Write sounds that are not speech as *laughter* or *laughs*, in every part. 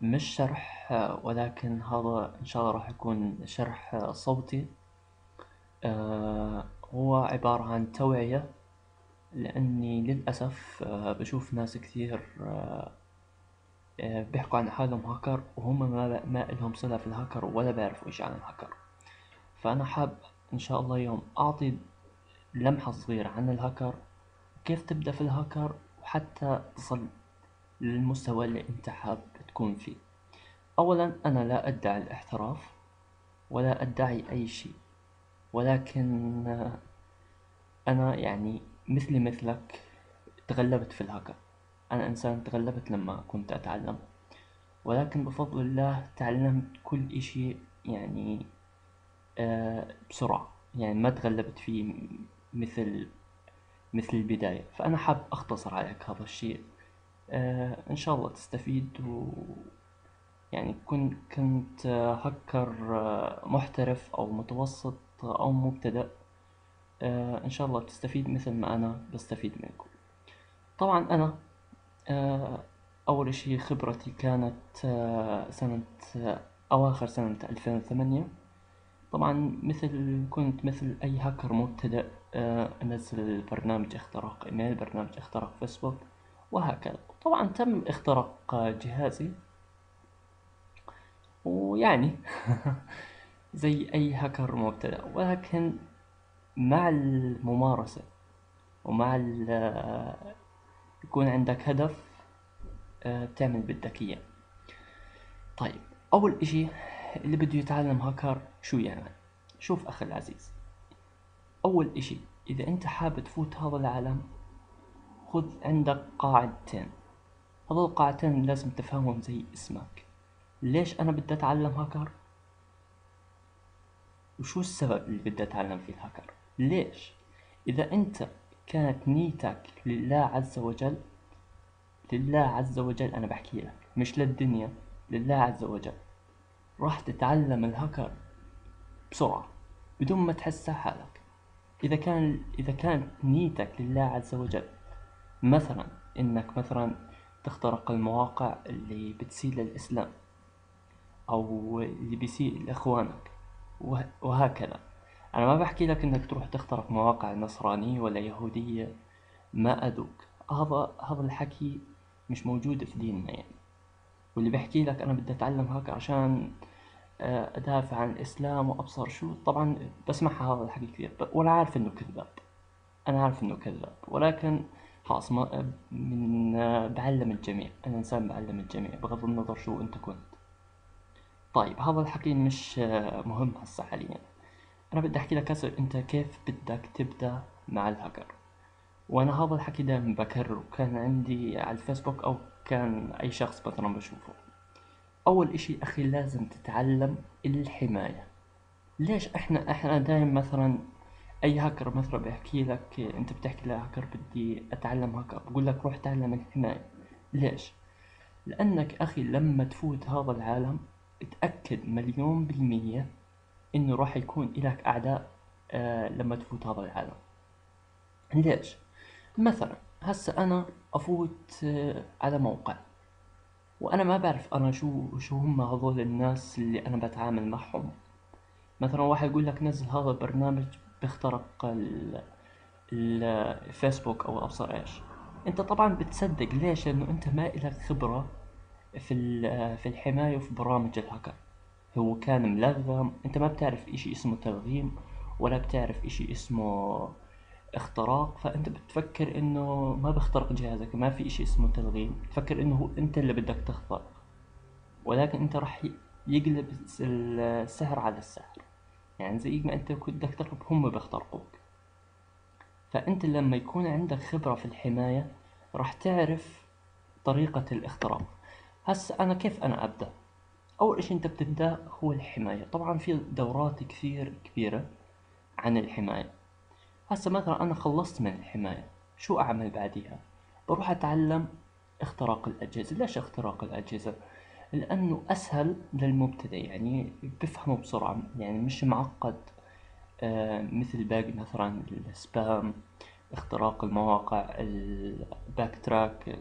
مش شرح ولكن هذا إن شاء الله راح يكون شرح صوتي. هو عبارة عن توعية لأني للأسف بشوف ناس كثير بيحكوا عن حالهم هاكر وهم ما إلهم صلة في الهاكر ولا بيعرفوا إشي عن الهاكر، فأنا حاب إن شاء الله اليوم أعطي لمحة صغيرة عن الهاكر وكيف تبدأ في الهاكر وحتى تصل للمستوى اللي إنت حاب تكون فيه، أولا أنا لا أدعي الاحتراف ولا أدعي أي شي ولكن أنا يعني مثلي مثلك تغلبت في الهاكر أنا إنسان تغلبت لما كنت أتعلم. ولكن بفضل الله تعلمت كل إشي يعني بسرعة. يعني ما تغلبت فيه مثل مثل البداية. فأنا حاب أختصر عليك هذا الشي إن شاء الله تستفيد و يعني كن كنت هاكر محترف أو متوسط أو مبتدئ إن شاء الله تستفيد مثل ما أنا بستفيد منكم، طبعا أنا أول إشي خبرتي كانت سنة أواخر سنة ألفين وثمانية. طبعا مثل كنت مثل أي هاكر مبتدئ أنزل برنامج إختراق إيميل برنامج إختراق فيسبوك وهكذا. طبعا تم إختراق جهازي. ويعني *laughs* زي أي هاكر مبتدئ ولكن مع الممارسة ومع ال يكون عندك هدف بتعمل بدك إياه، طيب أول إشي اللي بده يتعلم هاكر شو يعمل؟ شوف أخي العزيز. أول إشي إذا إنت حابب تفوت هذا العالم خذ عندك قاعدتين. هذول القاعدتين لازم تفهمهم زي اسمك ليش أنا بدي أتعلم هاكر؟ وشو السبب اللي بدي أتعلم فيه الهاكر؟ ليش؟ إذا أنت كانت نيتك لله عز وجل لله عز وجل أنا بحكي لك مش للدنيا لله عز وجل راح تتعلم الهاكر بسرعة بدون ما تحسها حالك إذا كان إذا كانت نيتك لله عز وجل مثلا إنك مثلا تخترق المواقع اللي بتسيء للإسلام أو اللي بيسيء لإخوانك وهكذا. أنا ما بحكي لك إنك تروح تخترق مواقع نصرانية ولا يهودية ما أدوك. هذا هذا الحكي مش موجود في ديننا يعني. واللي بحكي لك أنا بدي أتعلم هاك عشان أدافع عن الإسلام وأبصر شو. طبعا بسمع هذا الحكي كثير وأنا عارف إنه كذاب. أنا عارف إنه كذاب. ولكن خلاص ما من بعلم الجميع أنا إنسان بعلم الجميع بغض النظر شو أنت كنت. طيب هذا الحكي مش مهم هسه حاليا. أنا بدي أحكي لك هسه أنت كيف بدك تبدأ مع الهاكر. وأنا هذا الحكي دايما بكرره. كان عندي على الفيسبوك أو كان أي شخص مثلا بشوفه. أول إشي أخي لازم تتعلم الحماية. ليش إحنا إحنا دايما مثلا أي هاكر مثلا بيحكي لك أنت بتحكي لهاكر بدي أتعلم هاكر بقول لك روح تعلم الحماية ليش؟ لأنك أخي لما تفوت هذا العالم اتأكد مليون بالمية إنه راح يكون إلك أعداء لما تفوت هذا العالم، ليش؟ مثلا هسا أنا أفوت على موقع وأنا ما بعرف أنا شو شو هم هذول الناس اللي أنا بتعامل معهم، مثلا واحد يقول لك نزل هذا البرنامج بيخترق ال الفيسبوك أو أبصر إيش، أنت طبعا بتصدق ليش؟ لأنه أنت ما إلك خبرة في في الحماية وفي برامج الهاكر، هو كان ملغم أنت ما بتعرف إشي اسمه تلغيم ولا بتعرف إشي اسمه اختراق فأنت بتفكر إنه ما بيخترق جهازك ما في إشي اسمه تلغيم. بتفكر إنه هو أنت اللي بدك تخترق. ولكن أنت راح يقلب السحر على السحر. يعني زي ما أنت كنت بدك تخترق هم بيخترقوك. فأنت لما يكون عندك خبرة في الحماية راح تعرف طريقة الاختراق. هسا أنا كيف أنا أبدأ؟ أول إشي أنت بتبدأ هو الحماية. طبعا في دورات كثير كبيرة عن الحماية. هسا مثلا أنا خلصت من الحماية شو أعمل بعديها؟ بروح أتعلم اختراق الأجهزة. ليش اختراق الأجهزة؟ لأنه أسهل للمبتدئ يعني بفهمه بسرعة يعني مش معقد آه مثل باقي مثلا ال spam اختراق المواقع ال BackTrack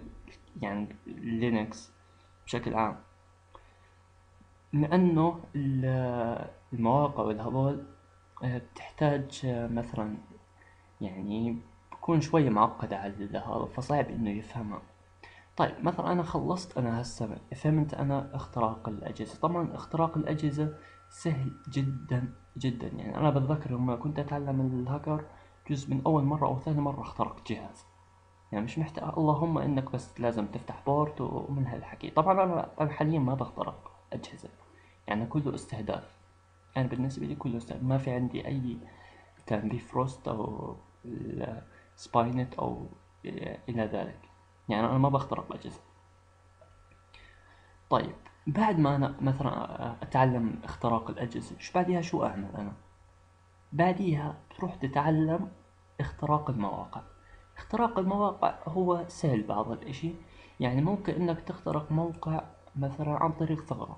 يعني Linux بشكل عام. لأنه ال- المواقع والهذول آه، بتحتاج آه، مثلا يعني بكون شوية معقدة على هذا فصعب إنه يفهمها. طيب مثلا أنا خلصت أنا هسه فهمت أنا اختراق الأجهزة. طبعا اختراق الأجهزة سهل جدا جدا. يعني أنا بتذكر لما كنت أتعلم الهاكر جزء من أول مرة أو ثاني مرة اخترقت جهاز. يعني مش محتاج اللهم إنك بس لازم تفتح port ومن هالحكي. طبعا أنا حاليا ما بخترق أجهزة. يعني كله استهداف أنا بالنسبة لي كله استهداف. ما في عندي أي كان Bifrost أو Spy-Net أو إلى ذلك. يعني أنا ما بخترق أجهزة طيب بعد ما أنا مثلا أتعلم اختراق الأجهزة شو بعديها؟ شو أعمل أنا؟ بعديها بتروح تتعلم اختراق المواقع. اختراق المواقع هو سهل بعض الإشي. يعني ممكن إنك تخترق موقع مثلا عن طريق ثغرة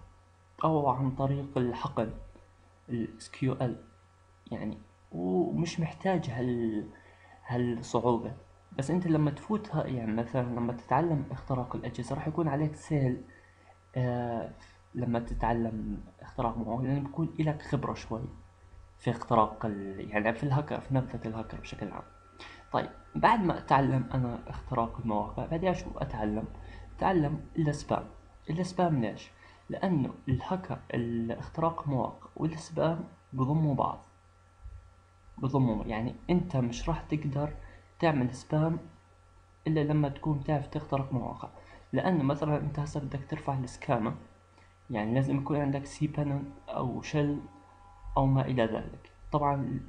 أو عن طريق الحقن ال SQL يعني ومش محتاج هال هالصعوبة. بس انت لما تفوتها يعني مثلا لما تتعلم اختراق الأجهزة راح يكون عليك سهل آه لما تتعلم اختراق مواقع لأن بيكون لك خبرة شوي في اختراق ال... يعني في الهاكر في نبذة الهاكر بشكل عام. طيب بعد ما أتعلم أنا اختراق المواقع بعدين شو أتعلم؟ أتعلم السبام. السبام ليش؟ لأنه الهاكر الاختراق المواقع والسبام بضموا بعض. بضموا يعني أنت مش راح تقدر تعمل سبام إلا لما تكون تعرف تخترق مواقع. لأنه مثلا أنت هسه بدك ترفع السكامة يعني لازم يكون عندك سي بانل أو شل أو ما إلى ذلك. طبعا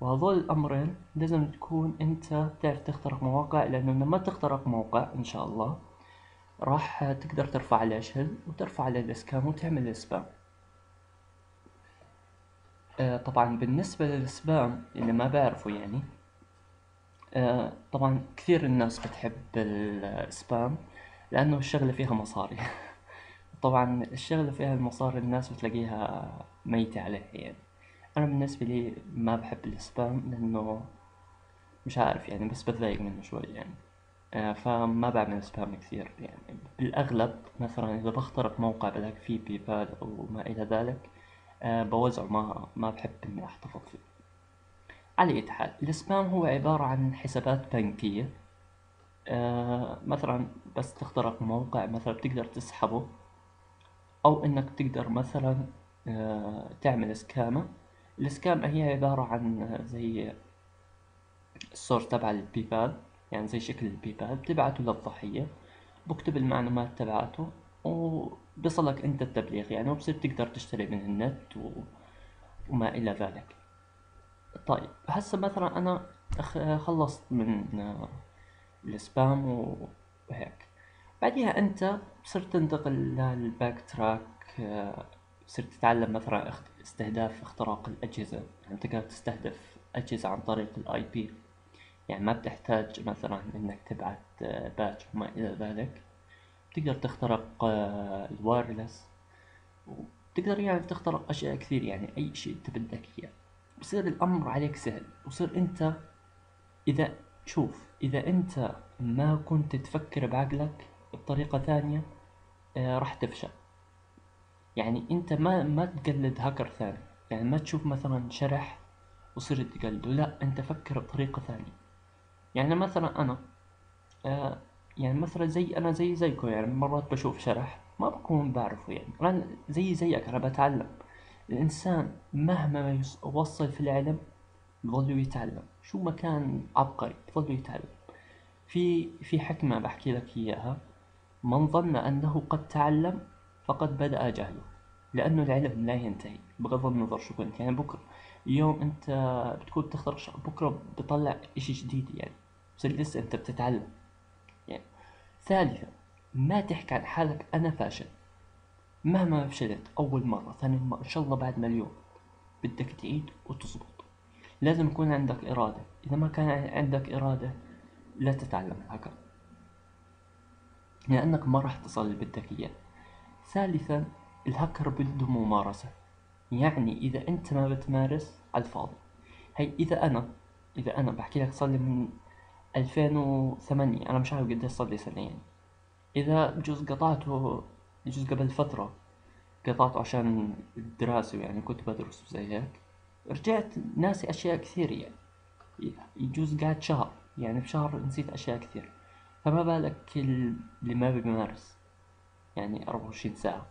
وهذول الأمرين لازم تكون أنت تعرف تخترق مواقع لأنه لما تخترق موقع إن شاء الله راح تقدر ترفع عليه شل وترفع عليه السكام وتعمل السبام آه طبعا بالنسبة للسبام اللي ما بعرفه يعني طبعا كثير الناس بتحب السبام لأنه الشغلة فيها مصاري. *laughs* طبعا الشغلة فيها المصاري الناس بتلاقيها ميتة عليها يعني. أنا بالنسبة لي ما بحب السبام لأنه مش عارف يعني بس بتضايق منه شوي يعني. آه، فما بعمل سبام كثير يعني. بالأغلب مثلا إذا بخترق موقع بلاقي فيه بيبال أو ما إلى ذلك آه، بوزعه ما ما بحب إني أحتفظ فيه. على أي حال السبام هو عبارة عن حسابات بنكية. آه، مثلا بس تخترق موقع مثلا بتقدر تسحبه أو إنك تقدر مثلا تعمل سكامة. السكام هي عبارة عن زي السورس تبع البيبال يعني زي شكل البيبال بتبعته للضحية بكتب المعلومات تبعته وبصلك أنت التبليغ يعني وبصير تقدر تشتري من النت و... وما إلى ذلك. طيب هسه مثلا أنا خلصت من السبام وهيك. بعديها أنت صرت تنتقل للباك تراك صرت تتعلم مثلا استهداف اختراق الأجهزة. يعني تقدر تستهدف أجهزة عن طريق الاي بي. يعني ما بتحتاج مثلا إنك تبعت باتش وما إلى ذلك. تقدر تخترق آه، الوايرلس. وتقدر يعني تخترق أشياء كثير يعني أي شيء أنت بدك إياه. بصير الأمر عليك سهل وصير أنت إذا شوف إذا أنت ما كنت تفكر بعقلك بطريقة ثانية آه، راح تفشل. يعني أنت ما ما تقلد هاكر ثاني. يعني ما تشوف مثلا شرح وصرت تقلده. لا أنت فكر بطريقة ثانية. يعني مثلا أنا آه يعني مثلا زي أنا زي زيكم يعني مرات بشوف شرح ما بكون بعرفه يعني. أنا زي زيك أنا بتعلم. الإنسان مهما وصل في العلم بظل يتعلم. شو ما كان عبقري بظل يتعلم. في في حكمة بحكي لك إياها. من ظن أنه قد تعلم فقد بدأ جهله لأنه العلم لا ينتهي بغض النظر شو كنت. يعني بكرة اليوم أنت بتكون تختار بكرة بتطلع إشي جديد يعني بس لسه أنت بتتعلم. يعني ثالثا ما تحكي عن حالك أنا فاشل. مهما فشلت أول مرة ثاني مرة إن شاء الله بعد مليون. بدك تعيد وتزبط. لازم يكون عندك إرادة. إذا ما كان عندك إرادة لا تتعلم الهكر لأنك ما راح تصل اللي بدك إياه. ثالثا الهاكر بده ممارسة. يعني إذا أنت ما بتمارس على الفاضي. هي إذا أنا إذا أنا بحكي لك صار لي من ألفين وثمانية أنا مش عارف قديش صار لي سنة يعني إذا بجوز قطعته يجوز قبل فترة قطعته عشان الدراسة يعني كنت بدرس وزي هيك. رجعت ناسي أشياء كثير يعني. يجوز قعد شهر يعني بشهر نسيت أشياء كثير. فما بالك اللي ما بيمارس يعني أربعة وعشرين ساعة.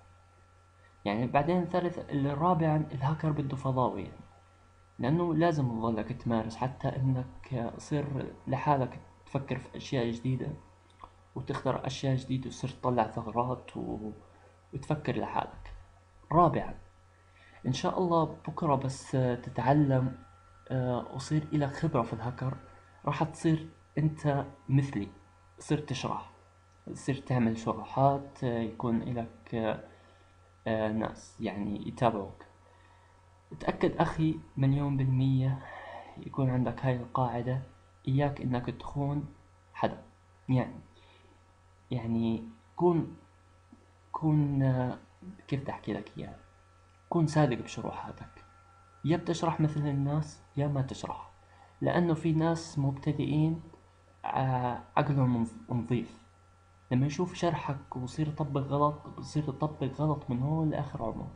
يعني بعدين ثالث رابعا الهاكر بده فضاوي يعني. لأنه لازم تظلك تمارس حتى إنك تصير لحالك تفكر في أشياء جديدة. وتخترع أشياء جديدة وتصير تطلع ثغرات و... وتفكر لحالك. رابعا إن شاء الله بكرة بس تتعلم وصير إلك خبرة في الهاكر. راح تصير أنت مثلي تصير تشرح تصير تعمل شروحات يكون إلك ناس يعني يتابعوك. تأكد أخي مليون بالمية يكون عندك هاي القاعدة إياك إنك تخون حدا. يعني يعني كون كون كيف بدي أحكي لك إياها كون صادق بشروحاتك يا بتشرح مثل الناس يا ما تشرح. لأنه في ناس مبتدئين عقلهم نظيف. لما يشوف شرحك ويصير يطبق غلط بصير يطبق غلط من هون لآخر عمره.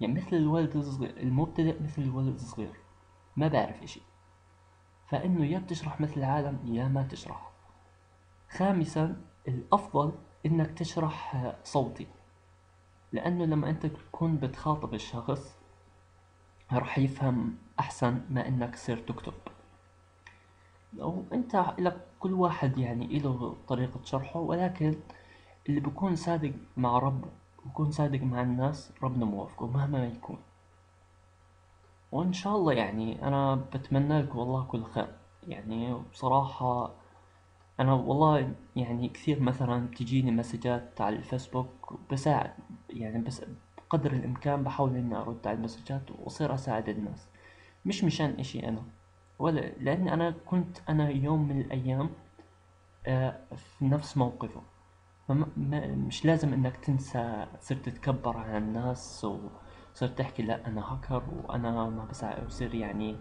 يعني مثل الولد الصغير المبتدئ مثل الولد الصغير. ما بعرف إشي. فإنه يا بتشرح مثل العالم يا ما تشرح. خامسا الأفضل إنك تشرح صوتي لأنه لما أنت تكون بتخاطب الشخص راح يفهم أحسن ما إنك تصير تكتب. لو أنت لك كل واحد يعني له طريقة شرحه ولكن اللي بيكون صادق مع ربه ويكون صادق مع الناس ربنا موافقه مهما ما يكون. وإن شاء الله يعني أنا بتمنى لك والله كل خير. يعني بصراحة أنا والله يعني كثير مثلا تجيني مسجات على الفيسبوك بساعد يعني بس بقدر الإمكان بحاول إني أرد على المسجات وأصير أساعد الناس. مش مشان إشي أنا ولا لأن أنا كنت أنا يوم من الأيام آه، في نفس موقفه. فمش لازم إنك تنسى صرت تتكبر على الناس وصرت تحكي لا أنا هاكر وأنا ما بساعد وصير يعني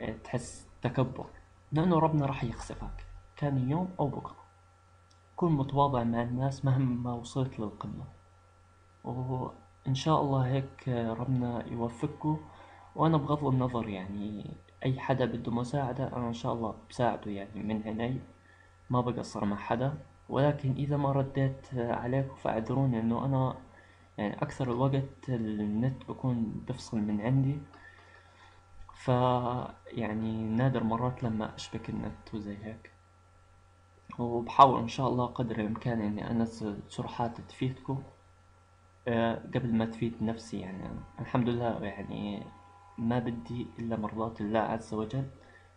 آه، تحس تكبر. لأنه ربنا راح يخسفك. كان يوم أو بكرة. كن متواضع مع الناس مهما وصلت للقمة. وإن شاء الله هيك ربنا يوفقكم وأنا بغض النظر يعني أي حدا بده مساعدة أنا إن شاء الله بساعده يعني من عيني. ما بقصر مع حدا. ولكن إذا ما رديت عليكم فاعذروني إنه أنا يعني أكثر الوقت النت بكون بفصل من عندي. ف يعني نادر مرات لما أشبك النت وزي هيك. وبحاول إن شاء الله قدر الإمكان إني أنزل شروحات تفيدكم آه، قبل ما تفيد نفسي يعني. أنا الحمد لله يعني ما بدي إلا مرضاة الله عز وجل.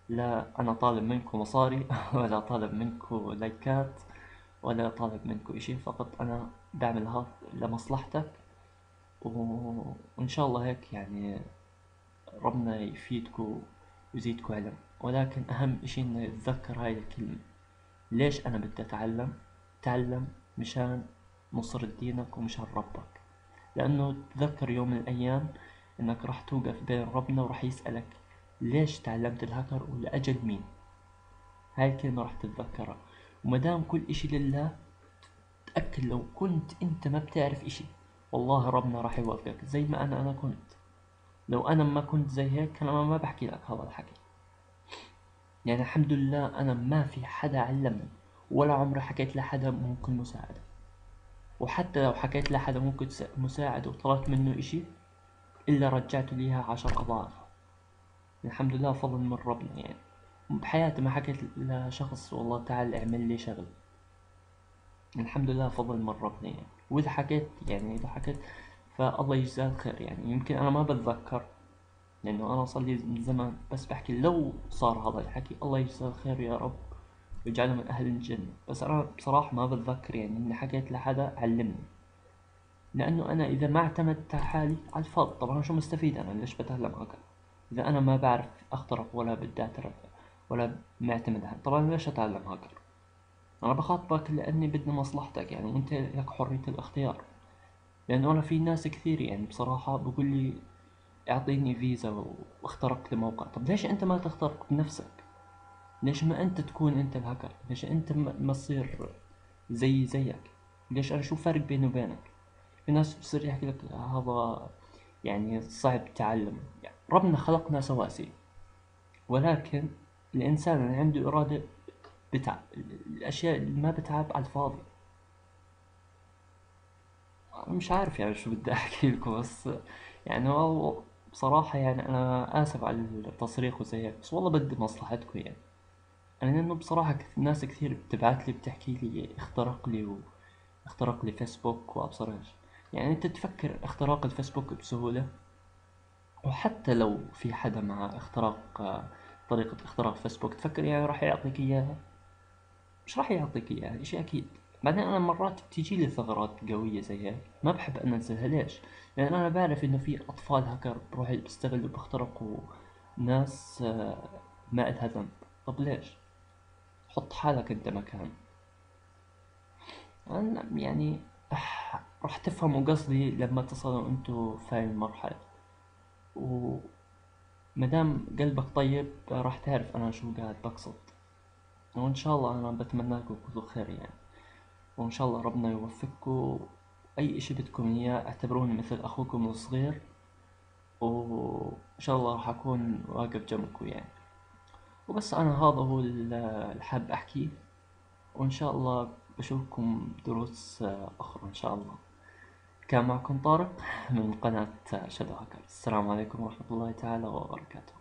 لا أنا طالب منكم مصاري *laughs* ولا طالب منكم لايكات ولا طالب منكم إشي فقط أنا بعمل هذا لمصلحتك. وإن شاء الله هيك يعني ربنا يفيدكم ويزيدكم علم. ولكن أهم إشي إنه يتذكر هاي الكلمة. ليش أنا بدي أتعلم؟ تعلم مشان نصرة دينك ومشان ربك. لأنه تذكر يوم من الأيام إنك راح توقف بين ربنا وراح يسألك ليش تعلمت الهاكر ولأجل مين؟ هاي الكلمة راح تتذكرها. ومدام كل إشي لله تأكد لو كنت أنت ما بتعرف إشي. والله ربنا راح يوفقك زي ما أنا أنا كنت. لو أنا ما كنت زي هيك أنا ما بحكي لك هذا الحكي. يعني الحمد لله أنا ما في حدا علمني ولا عمري حكيت لحدا ممكن مساعدة. وحتى لو حكيت لحدا ممكن مساعدة وطلبت منه إشي إلا رجعت ليها عشر أضعاف. الحمد لله فضل من ربنا يعني. بحياتي ما حكيت لشخص والله تعال اعمل لي شغل. الحمد لله فضل من ربنا يعني. وإذا حكيت يعني إذا حكيت فالله يجزاه خير يعني. يمكن أنا ما بتذكر. لأنه أنا صار لي من زمان بس بحكي لو صار هذا الحكي الله يجزاه خير يا رب ويجعله من أهل الجنة. بس أنا بصراحة ما بتذكر يعني إني حكيت لحدا علمني. لأنه أنا إذا ما اعتمدت على حالي على الفاضي. طبعا شو مستفيد أنا؟ ليش بتعلم هكذا إذا أنا ما بعرف أخترق ولا بدي اعترف ولا معتمد على طبعا ليش اتعلم هاكر أنا بخاطبك لأني بدي مصلحتك يعني وأنت لك حرية الاختيار. لأنه أنا في ناس كثير يعني بصراحة بقول لي أعطيني فيزا واخترق لي موقع. طب ليش أنت ما تخترق بنفسك؟ ليش ما أنت تكون أنت الهاكر؟ ليش أنت ما تصير زي زيك؟ ليش أنا شو فرق بيني وبينك؟ في ناس بصير يحكي لك هذا يعني صعب تعلم. يعني ربنا خلقنا سواسية ولكن الإنسان اللي عنده إرادة بتعب الأشياء اللي ما بتعب على الفاضي. مش عارف يعني شو بدي أحكي لكم بس يعني هو بصراحة يعني أنا آسف على التصريح وزي هيك بس والله بدي مصلحتكم يعني. أنا لأنه بصراحة ناس كثير بتبعت لي بتحكي لي اخترق لي و... اخترق لي فيسبوك وأبصر إيش. يعني أنت تفكر اختراق الفيسبوك بسهولة؟ وحتى لو في حدا مع اختراق طريقة اختراق فيسبوك تفكر يعني راح يعطيك إياها؟ مش راح يعطيك إياها إشي أكيد. بعدين أنا مرات بتيجي لي ثغرات قوية زي هيك. ما بحب أنزلها ليش؟ لأن أنا بعرف إنه في أطفال هاكر بروحوا بيستغلوا بيخترقوا ناس آه، ما إلها ذنب. طب ليش؟ حط حالك أنت مكان. أنا يعني راح تفهموا قصدي لما تصلوا أنتوا في هاي المرحلة. ومادام قلبك طيب راح تعرف أنا شو قاعد بقصد. وإن شاء الله أنا بتمنى لكم كل خير يعني. وإن شاء الله ربنا يوفقكم. أي إشي بدكم إياه اعتبروني مثل أخوكم الصغير وإن شاء الله راح أكون واقف جنبكم يعني. وبس أنا هذا هو ال- اللي حاب أحكيه وإن شاء الله بشوفكم دروس أخرى إن شاء الله. كان معكم طارق من قناة شادو هاكر السلام عليكم ورحمة الله تعالى وبركاته.